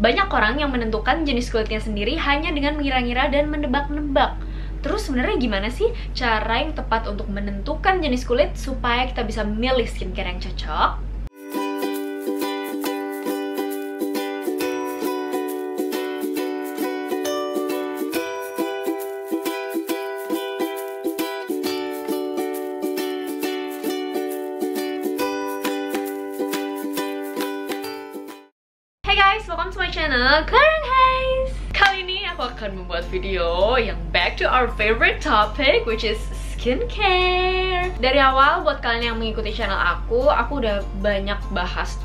Banyak orang yang menentukan jenis kulitnya sendiri hanya dengan mengira-ngira dan menebak-nebak. Terus sebenarnya gimana sih cara yang tepat untuk menentukan jenis kulit supaya kita bisa milih skincare yang cocok? Welcome to my channel Karen Hayes. Kali ini aku akan membuat video yang back to our favorite topic which is skincare. Dari awal buat kalian yang mengikuti channel aku Aku udah banyak bahas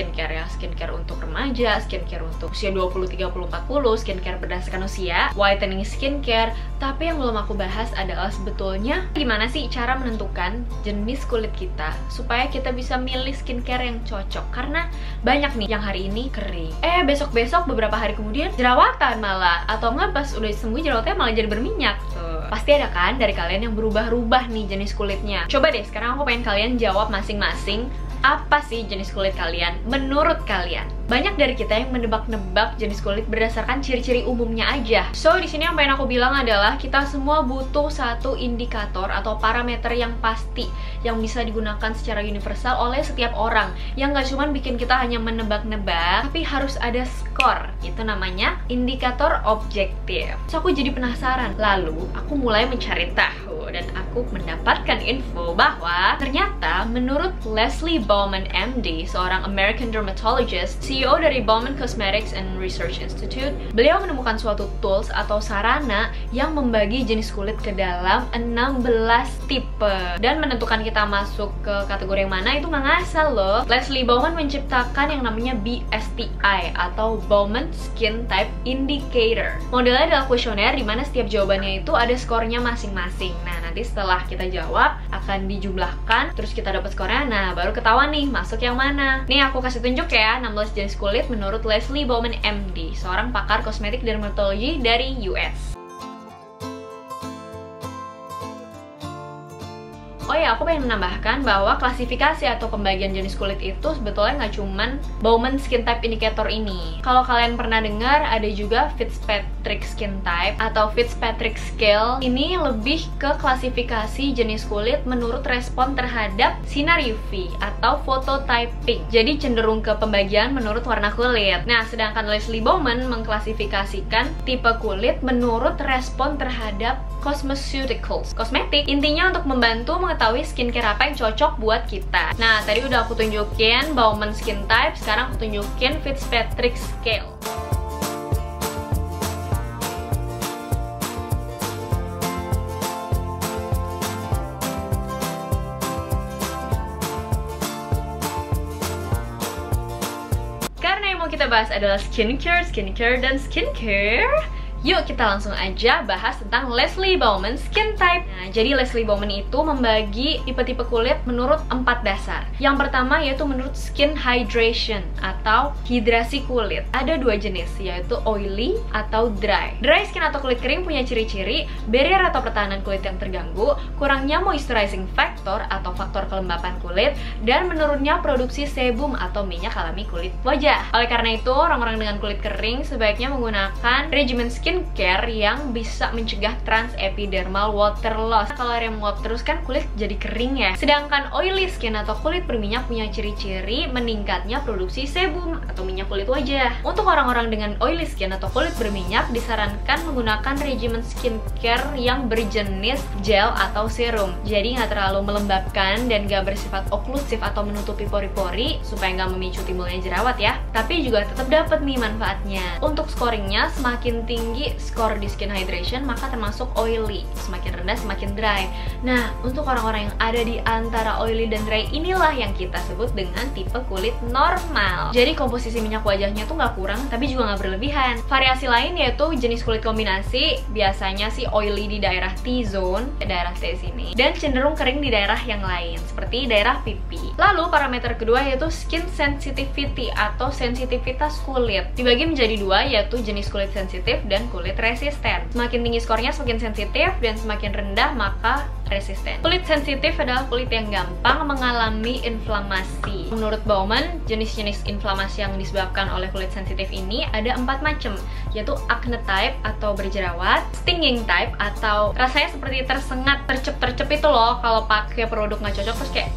skincare ya Skincare untuk remaja, skincare untuk usia 20, 30, 40 Skincare berdasarkan usia, whitening skincare. Tapi yang belum aku bahas adalah sebetulnya Gimana sih cara menentukan jenis kulit kita Supaya kita bisa milih skincare yang cocok. Karena banyak nih yang hari ini kering. Eh besok-besok beberapa hari kemudian jerawatan malah. Atau nggak pas udah sembuh jerawatnya malah jadi berminyak. Tuh Pasti ada kan dari kalian yang berubah-ubah nih jenis kulitnya. Coba deh sekarang aku pengen kalian jawab masing-masing apa sih jenis kulit kalian menurut kalian? Banyak dari kita yang menebak-nebak jenis kulit berdasarkan ciri-ciri umumnya aja. So, di sini yang pengen aku bilang adalah kita semua butuh satu indikator atau parameter yang pasti yang bisa digunakan secara universal oleh setiap orang. Yang nggak cuma bikin kita hanya menebak-nebak, tapi harus ada skor. Itu namanya indikator objektif. So, aku jadi penasaran. Lalu, aku mulai mencari tahu dan aku mendapatkan info bahwa ternyata menurut Leslie Bowman MD, seorang American dermatologist, CEO dari Bowman Cosmetics and Research Institute, beliau menemukan suatu tools atau sarana yang membagi jenis kulit ke dalam 16 tipe dan menentukan kita masuk ke kategori yang mana itu nggak ngasal loh. Leslie Bowman menciptakan yang namanya BSTI atau Bowman Skin Type Indicator. Modelnya adalah kuesioner di mana setiap jawabannya itu ada skornya masing-masing. Nah, nanti setelah kita jawab akan dijumlahkan terus kita dapat skornya. Nah, baru ketahuan nih masuk yang mana. Nih aku kasih tunjuk ya 16 jenis kulit menurut Leslie Bowman MD, seorang pakar kosmetik dermatologi dari US. Oh ya, aku pengen menambahkan bahwa klasifikasi atau pembagian jenis kulit itu sebetulnya nggak cuman Bowman Skin Type Indicator ini. Kalau kalian pernah dengar, ada juga Fitzpatrick Skin Type atau Fitzpatrick Scale. Ini lebih ke klasifikasi jenis kulit menurut respon terhadap sinar UV atau phototyping. Jadi cenderung ke pembagian menurut warna kulit. Nah, sedangkan Leslie Bowman mengklasifikasikan tipe kulit menurut respon terhadap cosmeceuticals, kosmetik. Intinya untuk membantu mengetahui skincare apa yang cocok buat kita. Nah, tadi udah aku tunjukin Bowman Skin Type, sekarang aku tunjukin Fitzpatrick Scale. Bahas adalah skincare, skincare, dan skincare. Yuk kita langsung aja bahas tentang Leslie Bowman Skin Type jadi Leslie Bowman itu membagi tipe-tipe kulit menurut empat dasar. Yang pertama yaitu menurut skin hydration atau hidrasi kulit. Ada dua jenis, yaitu oily atau dry. Dry skin atau kulit kering punya ciri-ciri barrier atau pertahanan kulit yang terganggu Kurangnya moisturizing factor atau faktor kelembapan kulit Dan menurunnya produksi sebum atau minyak alami kulit wajah. Oleh karena itu, orang-orang dengan kulit kering sebaiknya menggunakan regimen skin skincare yang bisa mencegah trans epidermal water loss. Kalau area menguap terus kan kulit jadi kering ya. Sedangkan oily skin atau kulit berminyak punya ciri-ciri meningkatnya produksi sebum atau minyak kulit wajah. Untuk orang-orang dengan oily skin atau kulit berminyak disarankan menggunakan regimen skincare yang berjenis gel atau serum. Jadi nggak terlalu melembabkan dan nggak bersifat oklusif atau menutupi pori-pori supaya nggak memicu timbulnya jerawat ya. Tapi juga tetap dapat nih manfaatnya. Untuk scoringnya semakin tinggi skor di skin hydration maka termasuk oily semakin rendah semakin dry. Nah untuk orang-orang yang ada di antara oily dan dry inilah yang kita sebut dengan tipe kulit normal. Jadi komposisi minyak wajahnya tuh nggak kurang tapi juga nggak berlebihan. Variasi lain yaitu jenis kulit kombinasi biasanya sih oily di daerah T-zone daerah T sini dan cenderung kering di daerah yang lain seperti daerah pipi. Lalu parameter kedua yaitu skin sensitivity atau sensitivitas kulit. Dibagi menjadi dua yaitu jenis kulit sensitif dan kulit resisten. Semakin tinggi skornya semakin sensitif dan semakin rendah maka resisten. Kulit sensitif adalah kulit yang gampang mengalami inflamasi. Menurut Bauman, jenis-jenis inflamasi yang disebabkan oleh kulit sensitif ini ada empat macam, yaitu acne type atau berjerawat, stinging type atau rasanya seperti tersengat, tercep-tercep itu loh kalau pakai produk nggak cocok terus kayak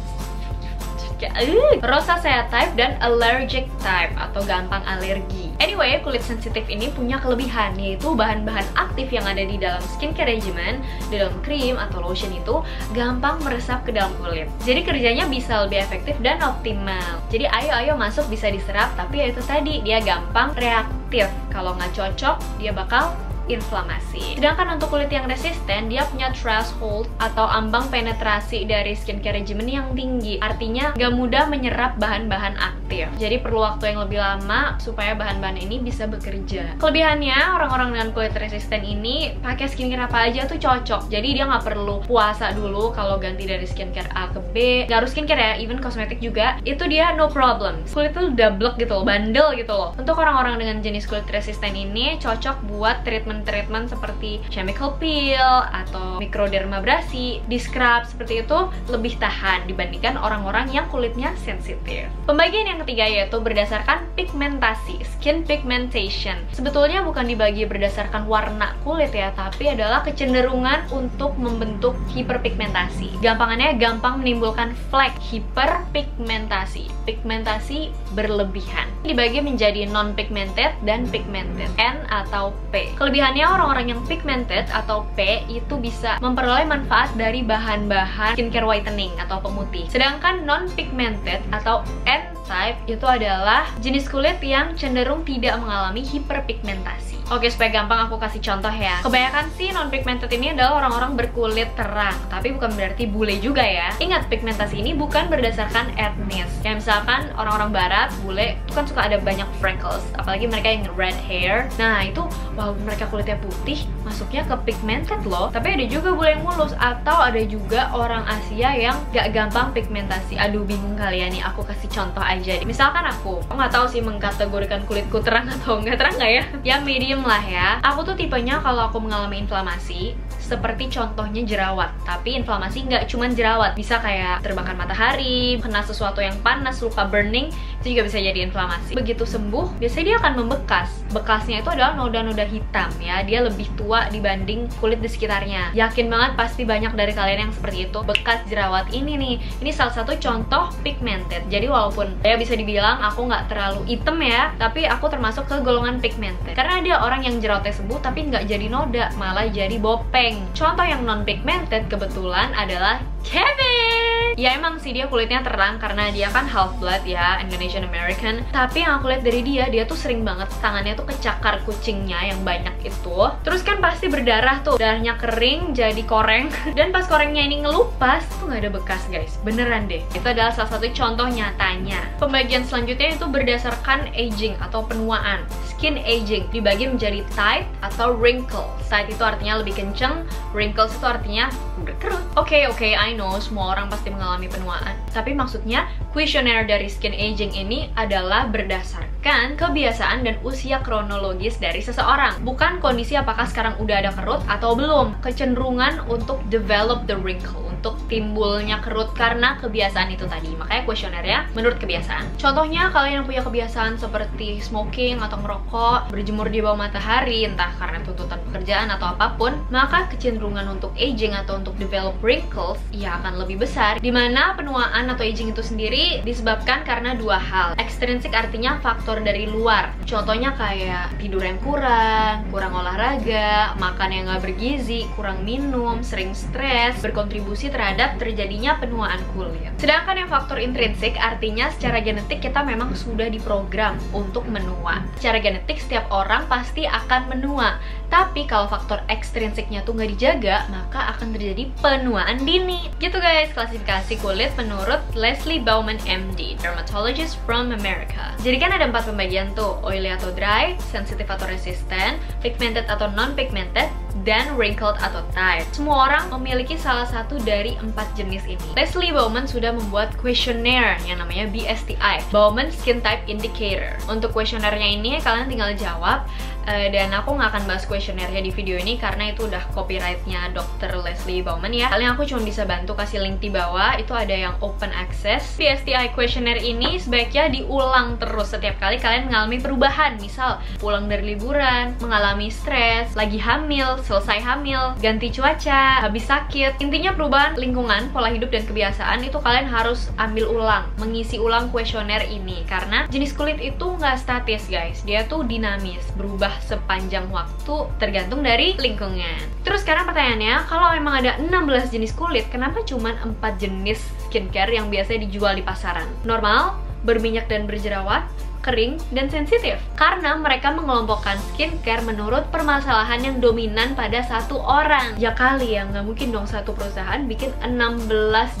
uh, rosacea type dan allergic type atau gampang alergi. Anyway, kulit sensitif ini punya kelebihan yaitu bahan-bahan aktif yang ada di dalam skincare regimen, di dalam krim atau lotion itu gampang meresap ke dalam kulit. Jadi kerjanya bisa lebih efektif dan optimal. Jadi ayo-ayo masuk bisa diserap tapi ya itu tadi dia gampang reaktif. Kalau nggak cocok dia bakal inflamasi. Sedangkan untuk kulit yang resisten, dia punya threshold atau ambang penetrasi dari skincare regimen yang tinggi. Artinya gak mudah menyerap bahan-bahan aktif. Jadi perlu waktu yang lebih lama supaya bahan-bahan ini bisa bekerja. Kelebihannya orang-orang dengan kulit resisten ini pakai skincare apa aja tuh cocok. Jadi dia nggak perlu puasa dulu kalau ganti dari skincare A ke B. Gak harus skincare ya, even kosmetik juga. Itu dia no problem. Kulit tuh double gitu loh, bandel gitu loh. Untuk orang-orang dengan jenis kulit resisten ini cocok buat treatment treatment-treatment seperti chemical peel atau mikrodermabrasi, di scrub seperti itu lebih tahan dibandingkan orang-orang yang kulitnya sensitif. Pembagian yang ketiga yaitu berdasarkan pigmentasi, skin pigmentation. Sebetulnya bukan dibagi berdasarkan warna kulit ya, tapi adalah kecenderungan untuk membentuk hiperpigmentasi. Gampangannya gampang menimbulkan flek hiperpigmentasi. Pigmentasi berlebihan. Dibagi menjadi non-pigmented dan pigmented, N atau P. Kelebihan Kelebihannya orang-orang yang pigmented atau P itu bisa memperoleh manfaat dari bahan-bahan skincare whitening atau pemutih. Sedangkan non-pigmented atau N type itu adalah jenis kulit yang cenderung tidak mengalami hiperpigmentasi. Oke, supaya gampang aku kasih contoh ya. Kebanyakan sih non-pigmented ini adalah orang-orang berkulit terang, tapi bukan berarti bule juga ya. Ingat, pigmentasi ini bukan berdasarkan etnis. Ya misalkan orang-orang barat, bule, itu kan suka ada banyak freckles, apalagi mereka yang red hair. Nah, itu walaupun mereka kulitnya putih, masuknya ke pigmented loh. Tapi ada juga bule yang mulus, atau ada juga orang Asia yang gak gampang pigmentasi. Aduh, bingung kalian nih, aku kasih contoh aja. Misalkan aku, aku nggak tahu sih mengkategorikan kulitku terang atau enggak terang nggak ya? Ya medium diem lah ya. Aku tuh tipenya kalau aku mengalami inflamasi seperti contohnya jerawat tapi inflamasi nggak cuma jerawat. Bisa kayak terbakar matahari kena sesuatu yang panas luka burning itu juga bisa jadi inflamasi. Begitu sembuh biasanya dia akan membekas. Bekasnya itu adalah noda-noda hitam ya. Dia lebih tua dibanding kulit di sekitarnya. Yakin banget pasti banyak dari kalian yang seperti itu. Bekas jerawat ini nih. Ini salah satu contoh pigmented. Jadi walaupun ya bisa dibilang aku nggak terlalu hitam ya tapi aku termasuk ke golongan pigmented. Karena ada orang yang jerawatnya sembuh tapi nggak jadi noda malah jadi bopeng Contoh yang non-pigmented kebetulan adalah Kevin Ya emang sih dia kulitnya terang karena dia kan half blood ya, Indonesian American. Tapi yang aku lihat dari dia, dia tuh sering banget tangannya tuh kecakar kucingnya yang banyak itu. Terus kan pasti berdarah tuh, darahnya kering jadi koreng. Dan pas korengnya ini ngelupas, tuh nggak ada bekas guys. Beneran deh, itu adalah salah satu contoh nyatanya. Pembagian selanjutnya itu berdasarkan aging atau penuaan. Skin aging dibagi menjadi tight atau wrinkle. Tight itu artinya lebih kenceng, wrinkles itu artinya udah kerut. Oke, okay, oke, okay, I know. Semua orang pasti mengalami penuaan. Tapi maksudnya, kuesioner dari skin aging ini adalah berdasarkan kebiasaan dan usia kronologis dari seseorang. Bukan kondisi apakah sekarang udah ada kerut atau belum. Kecenderungan untuk develop the wrinkle untuk timbulnya kerut karena kebiasaan itu tadi. Makanya kuesionernya menurut kebiasaan. Contohnya kalian yang punya kebiasaan seperti smoking atau merokok, berjemur di bawah matahari, entah karena tuntutan pekerjaan atau apa pun, maka kecenderungan untuk aging atau untuk develop wrinkles ya akan lebih besar. Di mana penuaan atau aging itu sendiri disebabkan karena dua hal. Extrinsic artinya faktor dari luar. Contohnya kayak tidur yang kurang, kurang olahraga, makan yang gak bergizi, kurang minum, sering stres, berkontribusi terhadap terjadinya penuaan kulit. Sedangkan yang faktor intrinsik artinya secara genetik kita memang sudah diprogram untuk menua. Secara genetik setiap orang pasti akan menua. Tapi kalau faktor ekstrinsiknya tuh nggak dijaga, maka akan terjadi penuaan dini. Gitu guys, klasifikasi kulit menurut Leslie Bauman MD, dermatologist from America. Jadi kan ada empat pembagian tuh, oily atau dry, sensitive atau resistant, pigmented atau non-pigmented, dan wrinkled atau tight. Semua orang memiliki salah satu dari empat jenis ini. Leslie Bowman sudah membuat questionnaire yang namanya BSTI, Bowman Skin Type Indicator. Untuk questionnaire-nya ini kalian tinggal jawab uh, dan aku nggak akan bahas kuesionernya di video ini karena itu udah copyrightnya Dr. Leslie Bauman ya paling aku cuma bisa bantu kasih link di bawah itu ada yang open access PSTI questionnaire ini sebaiknya diulang terus setiap kali kalian mengalami perubahan misal pulang dari liburan mengalami stres lagi hamil selesai hamil ganti cuaca habis sakit intinya perubahan lingkungan pola hidup dan kebiasaan itu kalian harus ambil ulang mengisi ulang kuesioner ini karena jenis kulit itu nggak statis guys dia tuh dinamis berubah sepanjang waktu tergantung dari lingkungan. Terus sekarang pertanyaannya, kalau emang ada 16 jenis kulit, kenapa cuma 4 jenis skincare yang biasanya dijual di pasaran? Normal, berminyak dan berjerawat, kering, dan sensitif. Karena mereka mengelompokkan skincare menurut permasalahan yang dominan pada satu orang. Ya kali ya, nggak mungkin dong satu perusahaan bikin 16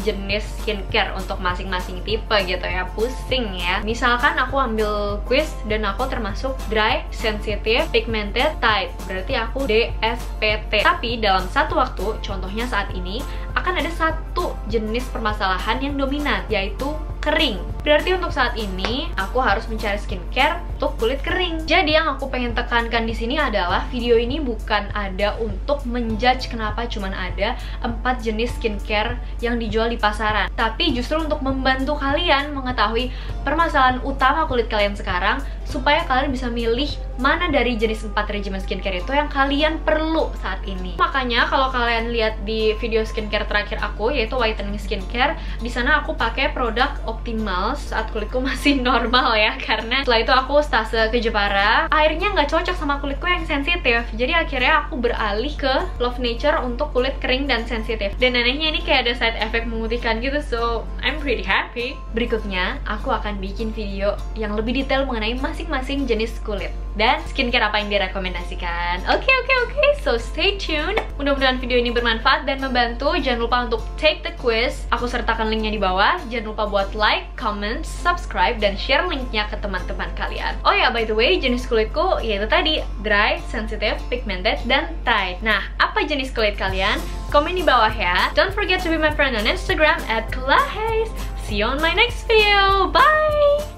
jenis skincare untuk masing-masing tipe gitu ya. Pusing ya. Misalkan aku ambil quiz dan aku termasuk dry, sensitive, pigmented type. Berarti aku DSPT. Tapi dalam satu waktu, contohnya saat ini, akan ada satu jenis permasalahan yang dominan, yaitu kering. Berarti untuk saat ini aku harus mencari skincare untuk kulit kering. Jadi yang aku pengen tekankan di sini adalah video ini bukan ada untuk menjudge kenapa cuman ada 4 jenis skincare yang dijual di pasaran, tapi justru untuk membantu kalian mengetahui permasalahan utama kulit kalian sekarang supaya kalian bisa milih mana dari jenis 4 regimen skincare itu yang kalian perlu saat ini. Makanya kalau kalian lihat di video skincare terakhir aku yaitu whitening skincare, di sana aku pakai produk optimal saat kulitku masih normal ya karena setelah itu aku stase ke Jepara. Airnya nggak cocok sama kulitku yang sensitif jadi akhirnya aku beralih ke Love Nature untuk kulit kering dan sensitif. Dan anehnya ini kayak ada side effect memutihkan gitu so I'm pretty happy. Berikutnya aku akan bikin video yang lebih detail mengenai masing-masing jenis kulit dan skincare apa yang direkomendasikan. Oke okay, oke okay, oke, okay. so stay tuned. Mudah-mudahan video ini bermanfaat dan membantu. Jangan lupa untuk take the quiz. Aku sertakan linknya di bawah. Jangan lupa buat like, comment, subscribe, dan share linknya ke teman-teman kalian. Oh ya, by the way, jenis kulitku yaitu tadi dry, sensitive, pigmented, dan tight. Nah, apa jenis kulit kalian? Komen di bawah ya. Don't forget to be my friend on Instagram at Klahes. See you on my next video. Bye!